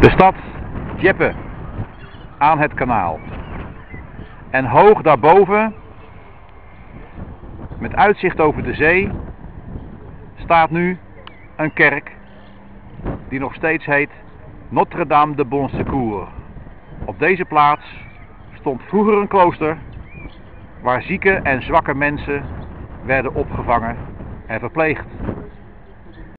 De stad Dieppe aan het kanaal. En hoog daarboven, met uitzicht over de zee, staat nu een kerk die nog steeds heet Notre-Dame de Bon Secours. Op deze plaats stond vroeger een klooster waar zieke en zwakke mensen werden opgevangen en verpleegd.